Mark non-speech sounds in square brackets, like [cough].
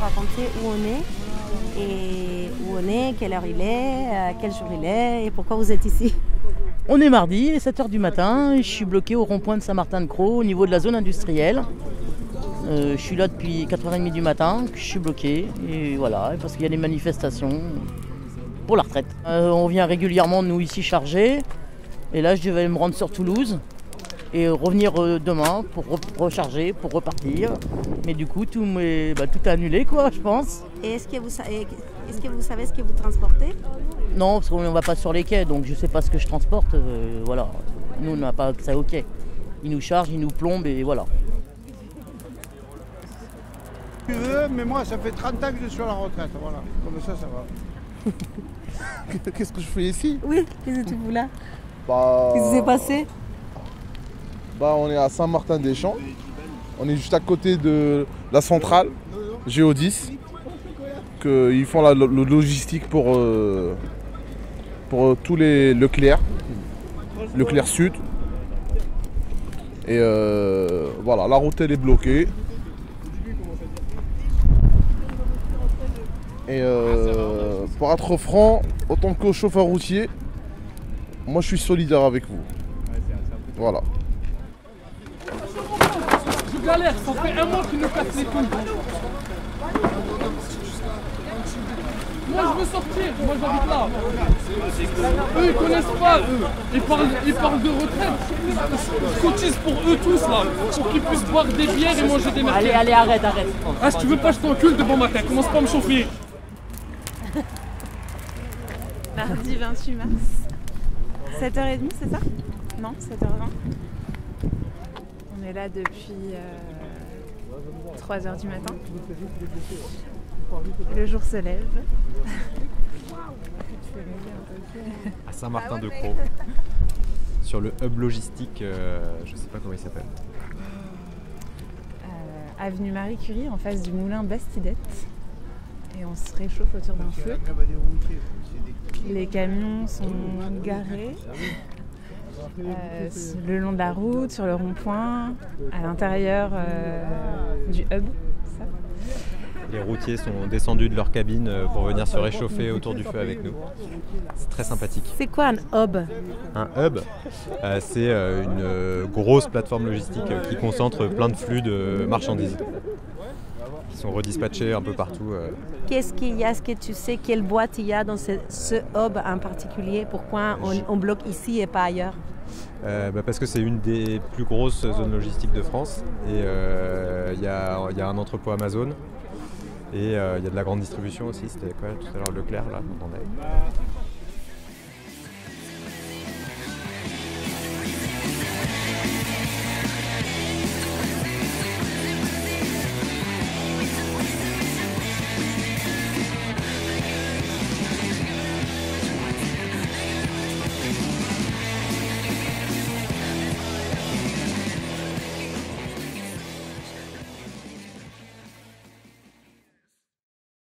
raconter où on est et où on est, quelle heure il est, euh, quel jour il est et pourquoi vous êtes ici. On est mardi, il est 7h du matin, je suis bloqué au rond-point de Saint-Martin-de-Croix au niveau de la zone industrielle. Euh, je suis là depuis 4h30 du matin, je suis bloqué et voilà, parce qu'il y a des manifestations pour la retraite. Euh, on vient régulièrement nous ici charger et là je devais me rendre sur Toulouse et revenir euh, demain pour re- recharger, pour repartir. Mais du coup tout, m'est- bah, tout est annulé quoi je pense. Et est-ce que, vous est-ce que vous savez ce que vous transportez? Non, parce qu'on ne va pas sur les quais, donc je sais pas ce que je transporte. euh, voilà. Nous, on n'a pas accès au quai. Ils nous chargent, ils nous plombent et voilà. tu veux, mais moi, ça fait 30 ans que je suis à la retraite. Voilà, comme ça, ça va. [laughs] Qu'est-ce que je fais ici? Oui, qu'est-ce que tu fous là? Bah, Qu'est-ce qui s'est passé? Bah, On est à Saint-Martin-des-Champs. On est juste à côté de la centrale Géodis. Ils font la lo- lo- logistique pour, euh, pour euh, tous les Leclerc. Leclerc Sud. Et euh, voilà, la route elle est bloquée. Et pour être franc, autant que chauffeur routier, moi je suis solidaire avec vous. Voilà. Galère, ça fait un mois qu'ils nous cassent les couilles. Moi je veux sortir, moi j'habite là. Eux ils connaissent pas, eux. Ils parlent, ils parlent de retraite. Je cotise pour eux tous là, pour qu'ils puissent boire des bières et manger des merguez. Allez, allez, arrête, arrête. Ah si tu veux pas je t'encule de bon matin, commence pas à me chauffer. Mardi 28 mars. 7h30, c'est ça? Non, 7h20. On est là depuis 3h du matin. Le jour se lève. [laughs] à Saint-Martin-de-Croix. [laughs] Sur le hub logistique, euh, je sais pas comment il s'appelle. Euh, avenue Marie Curie, en face du moulin Bastidette. Et on se réchauffe autour d'un feu. Les camions sont garés euh, le long de la route, sur le rond-point, à l'intérieur euh, du hub. ça. Les routiers sont descendus de leur cabine euh, pour venir se réchauffer autour du feu avec nous. C'est très sympathique. C'est quoi un hub? Un hub, euh, c'est euh, une grosse plateforme logistique qui concentre plein de flux de marchandises qui sont redispatchés un peu partout. Qu'est-ce qu'il y a? Est-ce que tu sais quelle boîte il y a dans ce, ce hub en particulier? Pourquoi on, on bloque ici et pas ailleurs? Euh, bah, parce que c'est une des plus grosses zones logistiques de France. Et euh, il y, a, un entrepôt Amazon. Et euh, il y a de la grande distribution aussi, c'était quoi tout à l'heure Leclerc là, on est.